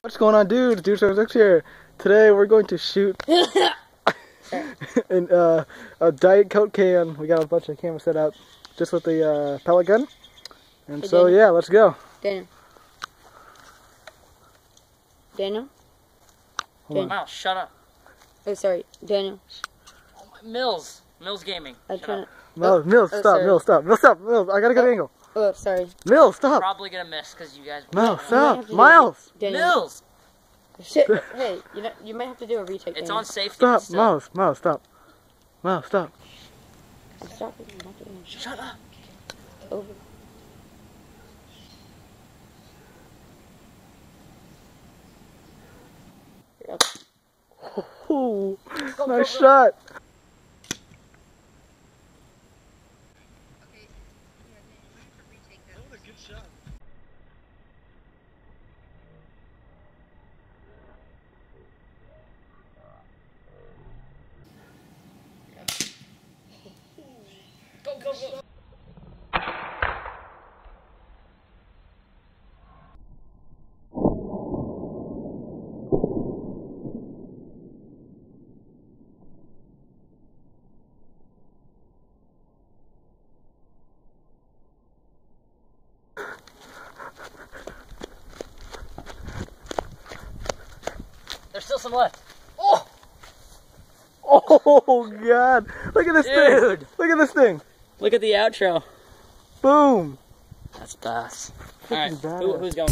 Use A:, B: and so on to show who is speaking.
A: What's going on, dudes? Dood76 here. Today we're going to shoot in, uh, a Diet Coke can. We got a bunch of cameras set up just with the uh, pellet gun. And
B: hey,
A: so,
B: Daniel.
A: yeah, let's go.
B: Daniel. Daniel?
A: Daniel.
C: Wow, shut up.
B: Oh, sorry. Daniel.
C: Milz. Milz Gaming. Shut up.
A: No, Milz,
B: oh,
A: stop, Milz, stop, Milz, stop, Milz. I got a good
B: oh.
A: angle.
B: Oh, sorry.
A: Milz, stop.
C: Probably gonna miss because you guys.
B: Milz,
A: stop.
B: have
A: Miles,
B: Daniel.
C: Mills.
B: Shit. hey, you know, you might have to do a retake.
C: It's
B: Daniel.
C: on safety.
A: stop.
C: still.
A: Miles, Miles, stop. Miles, stop.
B: I'm stopping. I'm not doing it.
C: Shut up.
B: Over. You're up.
C: Go,
A: nice
C: go, go.
A: shot.
C: Go, There's still some left. Oh,
A: Oh God! Look at this
C: Dude.
A: thing. Look at this thing.
C: look at the outro.
A: Boom.
C: That's badass. All right, who, who's going?